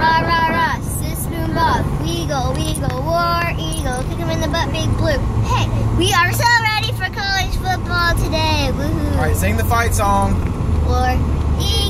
Rah, rah, rah, sis, boom, bob. We go, we go, war eagle. Kick him in the butt, big blue. Hey, we are so ready for college football today. Woohoo. All right, sing the fight song. War eagle,